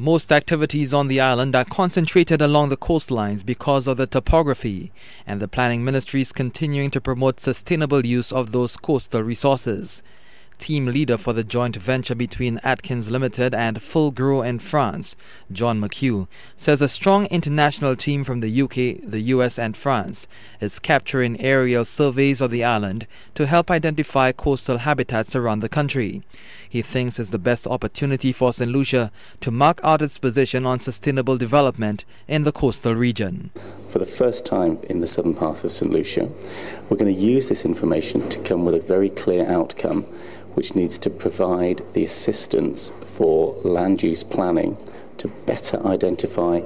Most activities on the island are concentrated along the coastlines because of the topography, and the Planning Ministry is continuing to promote sustainable use of those coastal resources team leader for the joint venture between Atkins Limited and Fugro in France, John McHugh, says a strong international team from the UK, the US, and France is capturing aerial surveys of the island to help identify coastal habitats around the country. He thinks it's the best opportunity for St. Lucia to mark out its position on sustainable development in the coastal region. For the first time in the southern part of St. Lucia, we're going to use this information to come with a very clear outcome which needs to provide the assistance for land use planning to better identify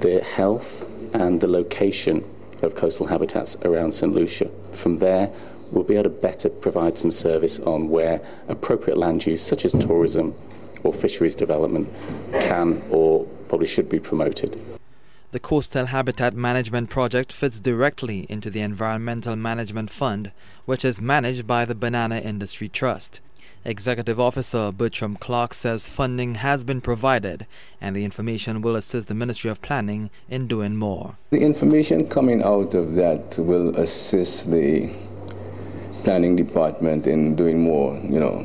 the health and the location of coastal habitats around St Lucia. From there, we'll be able to better provide some service on where appropriate land use, such as tourism or fisheries development, can or probably should be promoted. The Coastal Habitat Management Project fits directly into the Environmental Management Fund, which is managed by the Banana Industry Trust. Executive Officer Bertram Clark says funding has been provided and the information will assist the Ministry of Planning in doing more. The information coming out of that will assist the planning department in doing more, you know,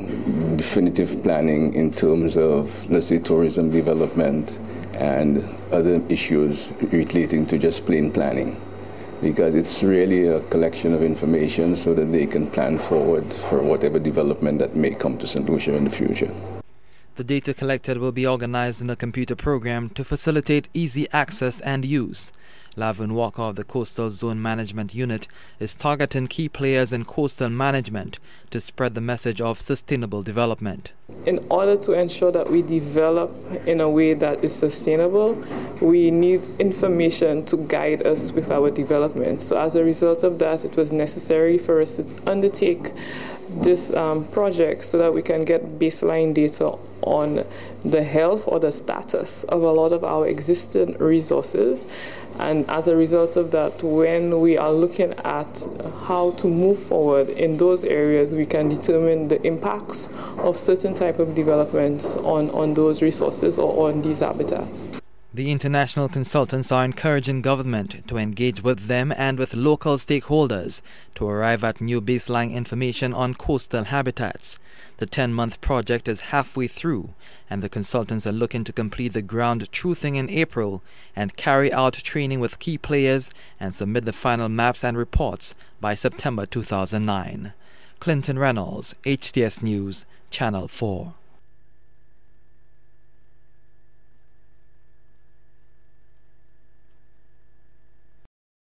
definitive planning in terms of, let's say, tourism development and other issues relating to just plain planning because it's really a collection of information so that they can plan forward for whatever development that may come to St. Lucia in the future. The data collected will be organized in a computer program to facilitate easy access and use. Lavin Walker of the Coastal Zone Management Unit is targeting key players in coastal management to spread the message of sustainable development. In order to ensure that we develop in a way that is sustainable, we need information to guide us with our development. So, as a result of that, it was necessary for us to undertake this um, project so that we can get baseline data on the health or the status of a lot of our existing resources. And as a result of that, when we are looking at how to move forward in those areas, we can determine the impacts of certain type of developments on, on those resources or on these habitats. The international consultants are encouraging government to engage with them and with local stakeholders to arrive at new baseline information on coastal habitats. The 10 month project is halfway through, and the consultants are looking to complete the ground truthing in April and carry out training with key players and submit the final maps and reports by September 2009. Clinton Reynolds, HTS News, Channel 4.